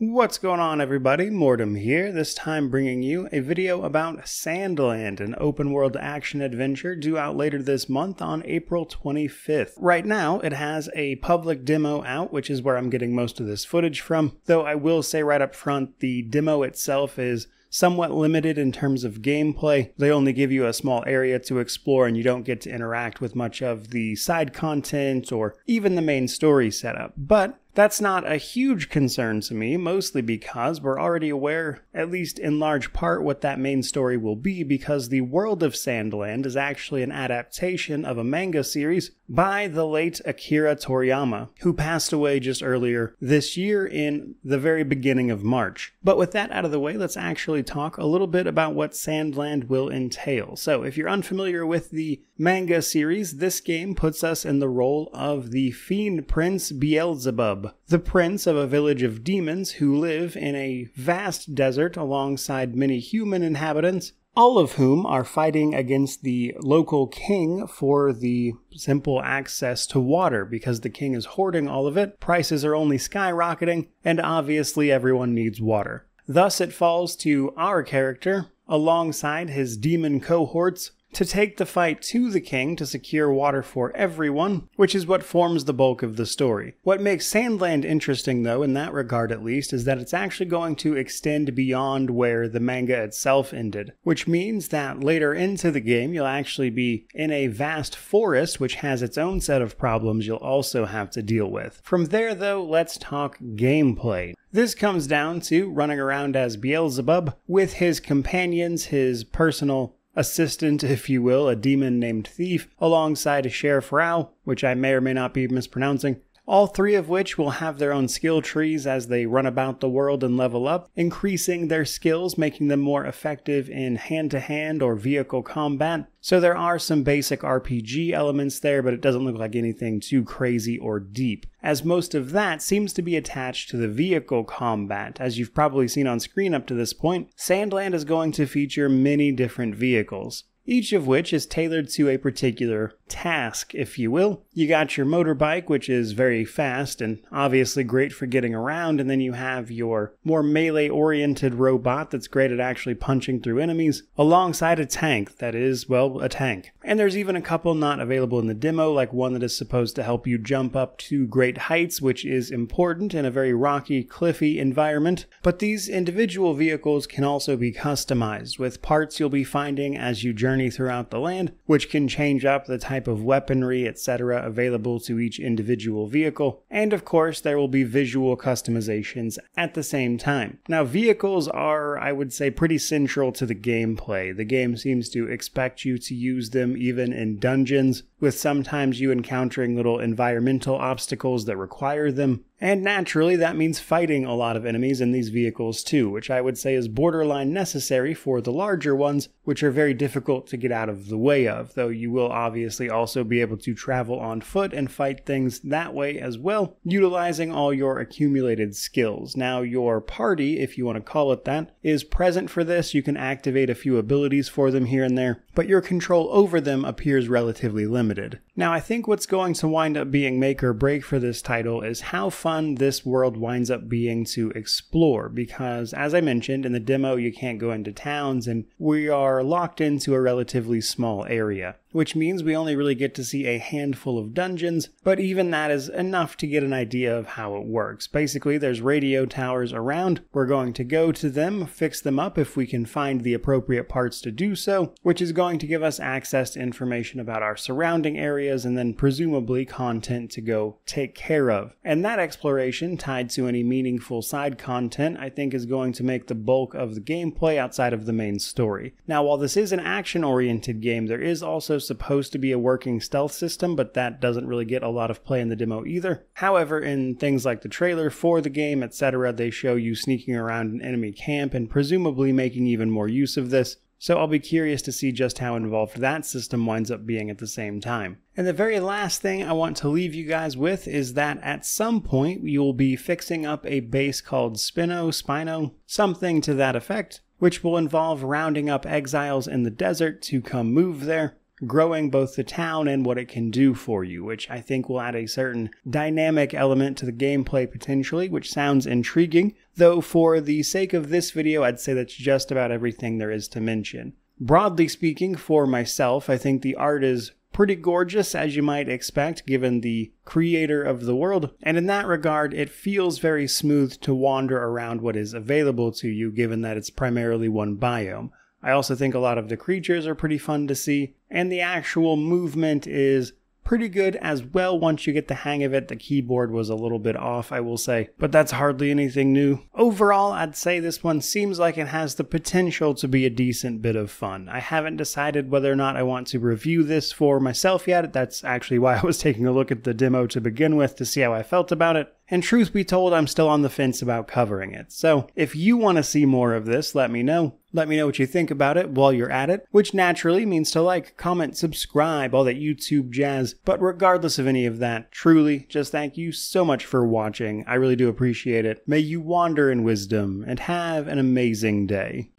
What's going on everybody? Mortym here, this time bringing you a video about Sandland, an open world action adventure due out later this month on April 25th. Right now, it has a public demo out, which is where I'm getting most of this footage from, though I will say right up front, the demo itself is somewhat limited in terms of gameplay. They only give you a small area to explore and you don't get to interact with much of the side content or even the main story setup. But that's not a huge concern to me, mostly because we're already aware, at least in large part, what that main story will be because the world of Sandland is actually an adaptation of a manga series by the late Akira Toriyama, who passed away just earlier this year in the very beginning of March. But with that out of the way, let's actually talk a little bit about what Sandland will entail. So, if you're unfamiliar with the manga series, this game puts us in the role of the Fiend Prince Beelzebub the prince of a village of demons who live in a vast desert alongside many human inhabitants, all of whom are fighting against the local king for the simple access to water because the king is hoarding all of it, prices are only skyrocketing, and obviously everyone needs water. Thus, it falls to our character, alongside his demon cohorts, to take the fight to the king to secure water for everyone, which is what forms the bulk of the story. What makes Sandland interesting, though, in that regard at least, is that it's actually going to extend beyond where the manga itself ended, which means that later into the game, you'll actually be in a vast forest which has its own set of problems you'll also have to deal with. From there, though, let's talk gameplay. This comes down to running around as Beelzebub with his companions, his personal assistant, if you will, a demon named Thief, alongside a Sheriff Rao, which I may or may not be mispronouncing, all three of which will have their own skill trees as they run about the world and level up, increasing their skills, making them more effective in hand to hand or vehicle combat. So there are some basic RPG elements there, but it doesn't look like anything too crazy or deep, as most of that seems to be attached to the vehicle combat. As you've probably seen on screen up to this point, Sandland is going to feature many different vehicles each of which is tailored to a particular task, if you will. You got your motorbike, which is very fast and obviously great for getting around, and then you have your more melee oriented robot that's great at actually punching through enemies, alongside a tank that is, well, a tank. And there's even a couple not available in the demo, like one that is supposed to help you jump up to great heights, which is important in a very rocky, cliffy environment. But these individual vehicles can also be customized with parts you'll be finding as you journey journey throughout the land, which can change up the type of weaponry, etc., available to each individual vehicle. And of course, there will be visual customizations at the same time. Now, vehicles are, I would say, pretty central to the gameplay. The game seems to expect you to use them even in dungeons, with sometimes you encountering little environmental obstacles that require them. And naturally, that means fighting a lot of enemies in these vehicles too, which I would say is borderline necessary for the larger ones, which are very difficult to get out of the way of, though you will obviously also be able to travel on foot and fight things that way as well, utilizing all your accumulated skills. Now, your party, if you want to call it that, is present for this. You can activate a few abilities for them here and there, but your control over them appears relatively limited. Now, I think what's going to wind up being make or break for this title is how fun this world winds up being to explore, because as I mentioned in the demo, you can't go into towns, and we are locked into a relatively small area which means we only really get to see a handful of dungeons, but even that is enough to get an idea of how it works. Basically, there's radio towers around. We're going to go to them, fix them up if we can find the appropriate parts to do so, which is going to give us access to information about our surrounding areas and then presumably content to go take care of. And that exploration, tied to any meaningful side content, I think is going to make the bulk of the gameplay outside of the main story. Now, while this is an action oriented game, there is also supposed to be a working stealth system, but that doesn't really get a lot of play in the demo either. However, in things like the trailer for the game, etc., they show you sneaking around an enemy camp and presumably making even more use of this. So I'll be curious to see just how involved that system winds up being at the same time. And the very last thing I want to leave you guys with is that at some point you'll be fixing up a base called Spino, Spino, something to that effect, which will involve rounding up exiles in the desert to come move there growing both the town and what it can do for you, which I think will add a certain dynamic element to the gameplay potentially, which sounds intriguing, though for the sake of this video, I'd say that's just about everything there is to mention. Broadly speaking, for myself, I think the art is pretty gorgeous, as you might expect, given the creator of the world. And in that regard, it feels very smooth to wander around what is available to you, given that it's primarily one biome. I also think a lot of the creatures are pretty fun to see, and the actual movement is pretty good as well once you get the hang of it. The keyboard was a little bit off, I will say, but that's hardly anything new. Overall, I'd say this one seems like it has the potential to be a decent bit of fun. I haven't decided whether or not I want to review this for myself yet. That's actually why I was taking a look at the demo to begin with to see how I felt about it. And truth be told, I'm still on the fence about covering it. So if you want to see more of this, let me know. Let me know what you think about it while you're at it, which naturally means to like, comment, subscribe, all that YouTube jazz. But regardless of any of that, truly, just thank you so much for watching. I really do appreciate it. May you wander in wisdom and have an amazing day.